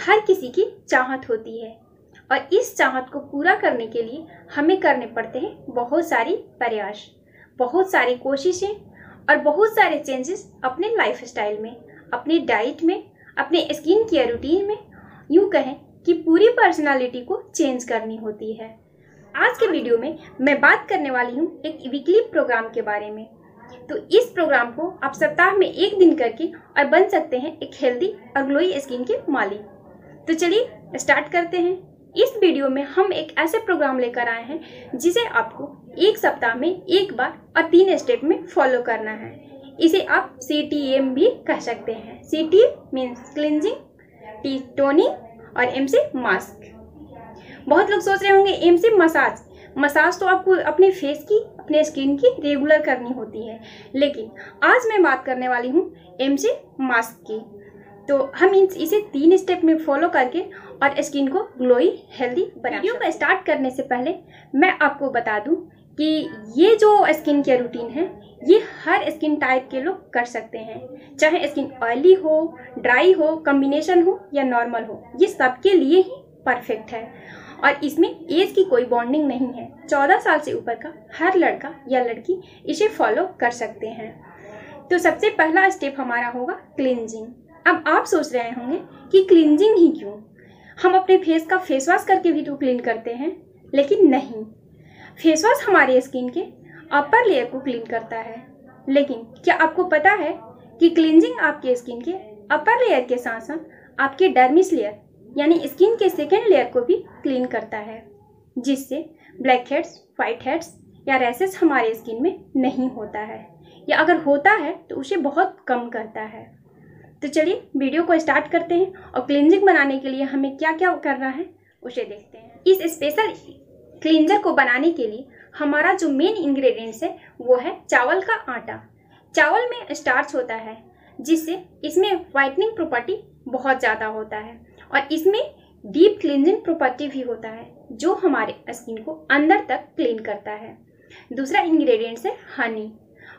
हर किसी की चाहत होती है। और इस चाहत को पूरा करने के लिए हमें करने पड़ते हैं बहुत सारी प्रयास, बहुत सारी कोशिशें और बहुत सारे चेंजेस अपने लाइफ स्टाइल में, अपने डाइट में, अपने स्किन केयर रूटीन में, यूँ कहें कि पूरी पर्सनालिटी को चेंज करनी होती है। आज के वीडियो में मैं बात करने वाली हूँ एक वीकली प्रोग्राम के बारे में। तो इस प्रोग्राम को आप सप्ताह में एक दिन करके और बन सकते हैं एक हेल्दी और ग्लोई स्किन के मालिक। तो चलिए स्टार्ट करते हैं। इस वीडियो में हम एक ऐसे प्रोग्राम लेकर आए हैं, जिसे आपको एक सप्ताह में एक बार और तीन स्टेप में फॉलो करना है। इसे आप सी टी एम भी कह सकते हैं। C T means cleansing T toning और एम से मास्क बहुत लोग सोच रहे होंगे एम से मसाज मसाज तो आपको अपने फेस की, अपने स्किन की रेगुलर करनी होती है। लेकिन आज मैं बात करने वाली हूँ एम से मास्क की। तो हम इन इसे तीन स्टेप में फॉलो करके और स्किन को ग्लोई हेल्दी बना वीडियो को स्टार्ट करने से पहले मैं आपको बता दूँ कि ये जो स्किन केयर रूटीन है ये हर स्किन टाइप के लोग कर सकते हैं। चाहे स्किन ऑयली हो ड्राई हो कम्बिनेशन हो या नॉर्मल हो ये सबके लिए ही परफेक्ट है। और इसमें एज की कोई बॉन्डिंग नहीं है। चौदह साल से ऊपर का हर लड़का या लड़की इसे फॉलो कर सकते हैं। तो सबसे पहला स्टेप हमारा होगा क्लिनजिंग अब आप सोच रहे होंगे कि क्लिनजिंग ही क्यों? हम अपने फेस का फेस वॉश करके भी तो क्लीन करते हैं, लेकिन नहीं। फेस वॉश हमारे स्किन के अपर लेयर को क्लीन करता है। लेकिन क्या आपको पता है कि क्लिनजिंग आपके स्किन के अपर लेयर के साथ साथ आपके डर्मिस लेयर यानी स्किन के सेकेंड लेयर को भी क्लीन करता है, जिससे ब्लैक हेड्स वाइट हेड्स या रैसेस हमारे स्किन में नहीं होता है। या अगर होता है तो उसे बहुत कम करता है। तो चलिए वीडियो को स्टार्ट करते हैं और क्लिनजिंग बनाने के लिए हमें क्या क्या करना है उसे देखते हैं। इस स्पेशल क्लिनजर को बनाने के लिए हमारा जो मेन इंग्रेडिएंट्स है, वो है चावल का आटा। चावल में स्टार्च होता है, जिससे इसमें वाइटनिंग प्रॉपर्टी बहुत ज़्यादा होता है और इसमें डीप क्लिनजिंग प्रॉपर्टी भी होता है, जो हमारे स्किन को अंदर तक क्लीन करता है। दूसरा इंग्रेडिएंट्स है हनी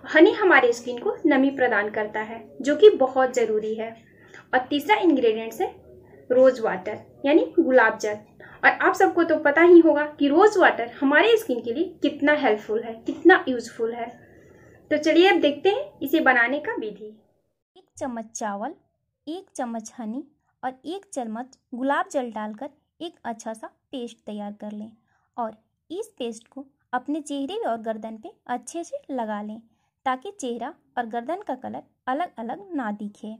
हनी हमारे स्किन को नमी प्रदान करता है, जो कि बहुत ज़रूरी है। और तीसरा इंग्रेडिएंट्स है रोज वाटर यानी गुलाब जल। और आप सबको तो पता ही होगा कि रोज वाटर हमारे स्किन के लिए कितना हेल्पफुल है, कितना यूजफुल है। तो चलिए अब देखते हैं इसे बनाने का विधि। एक चम्मच चावल, एक चम्मच हनी और एक चम्मच गुलाब जल डालकर एक अच्छा सा पेस्ट तैयार कर लें और इस पेस्ट को अपने चेहरे और गर्दन पे अच्छे से लगा लें। ताकि चेहरा और गर्दन का कलर अलग अलग ना दिखे।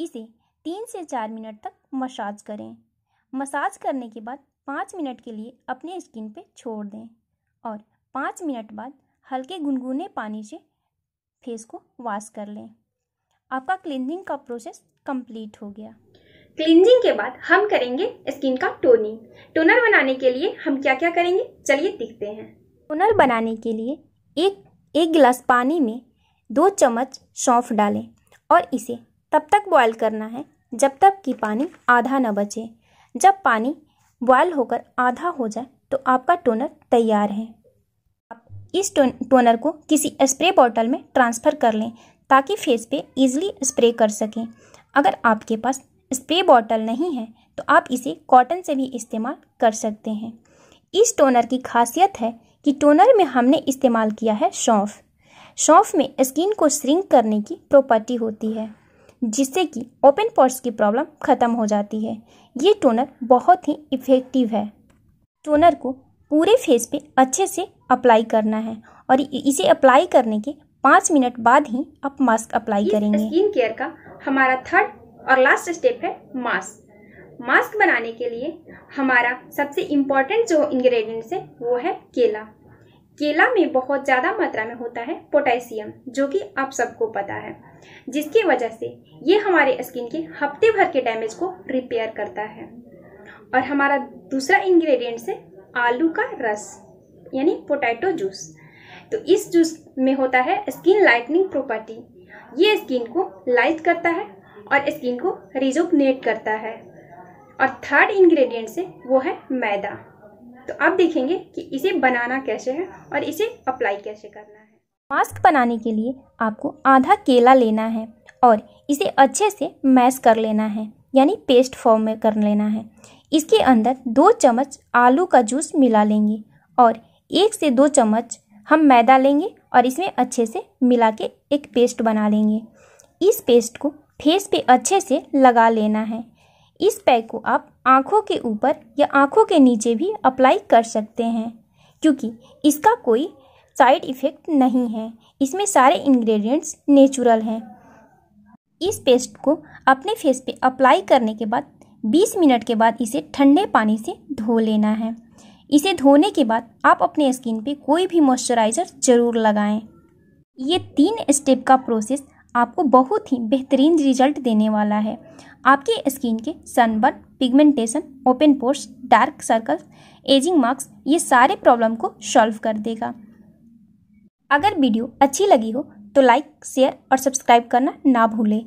इसे तीन से चार मिनट तक मसाज करें। मसाज करने के बाद पाँच मिनट के लिए अपने स्किन पे छोड़ दें और पाँच मिनट बाद हल्के गुनगुने पानी से फेस को वॉश कर लें। आपका क्लिनजिंग का प्रोसेस कंप्लीट हो गया। क्लिनजिंग के बाद हम करेंगे स्किन का टोनिंग। टोनर बनाने के लिए हम क्या क्या करेंगे? चलिए दिखते हैं। टोनर बनाने के लिए एक एक गिलास पानी में दो चम्मच सौंफ डालें और इसे तब तक बॉयल करना है जब तक कि पानी आधा न बचे। जब पानी बॉयल होकर आधा हो जाए तो आपका टोनर तैयार है। आप इस टोनर को किसी स्प्रे बॉटल में ट्रांसफ़र कर लें ताकि फेस पे इजीली स्प्रे कर सकें। अगर आपके पास स्प्रे बॉटल नहीं है तो आप इसे कॉटन से भी इस्तेमाल कर सकते हैं। इस टोनर की खासियत है कि टोनर में हमने इस्तेमाल किया है सौंफ सौंफ में स्किन को श्रिंक करने की प्रॉपर्टी होती है जिससे कि ओपन पॉर्स की प्रॉब्लम ख़त्म हो जाती है। ये टोनर बहुत ही इफ़ेक्टिव है। टोनर को पूरे फेस पे अच्छे से अप्लाई करना है और इसे अप्लाई करने के पाँच मिनट बाद ही आप मास्क अप्लाई करेंगे। स्किन केयर का हमारा थर्ड और लास्ट स्टेप है मास्क। मास्क बनाने के लिए हमारा सबसे इंपॉर्टेंट जो इंग्रेडिएंट्स है, वो है केला। केला में बहुत ज़्यादा मात्रा में होता है पोटेशियम जो कि आप सबको पता है, जिसकी वजह से ये हमारे स्किन के हफ़्ते भर के डैमेज को रिपेयर करता है। और हमारा दूसरा इंग्रेडिएंट्स है आलू का रस, यानी पोटैटो जूस तो इस जूस में होता है स्किन लाइटनिंग प्रॉपर्टी ये स्किन को लाइट करता है और स्किन को रिजुकनेट करता है। और थर्ड इंग्रेडिएंट से वो है मैदा। तो अब देखेंगे कि इसे बनाना कैसे है और इसे अप्लाई कैसे करना है। मास्क बनाने के लिए आपको आधा केला लेना है और इसे अच्छे से मैश कर लेना है, यानी पेस्ट फॉर्म में कर लेना है। इसके अंदर दो चम्मच आलू का जूस मिला लेंगे और एक से दो चम्मच हम मैदा लेंगे और इसमें अच्छे से मिला के एक पेस्ट बना लेंगे। इस पेस्ट को फेस पे अच्छे से लगा लेना है। इस पैक को आप आँखों के ऊपर या आँखों के नीचे भी अप्लाई कर सकते हैं, क्योंकि इसका कोई साइड इफ़ेक्ट नहीं है। इसमें सारे इंग्रेडिएंट्स नेचुरल हैं। इस पेस्ट को अपने फेस पे अप्लाई करने के बाद 20 मिनट के बाद इसे ठंडे पानी से धो लेना है। इसे धोने के बाद आप अपने स्किन पे कोई भी मॉइस्चराइज़र ज़रूर लगाएँ। ये तीन स्टेप का प्रोसेस आपको बहुत ही बेहतरीन रिज़ल्ट देने वाला है। आपकी स्किन के sunburn pigmentation, open pores, dark circles, ageing marks, ये सारे प्रॉब्लम को सॉल्व कर देगा। अगर वीडियो अच्छी लगी हो तो लाइक, शेयर और सब्सक्राइब करना ना भूलें।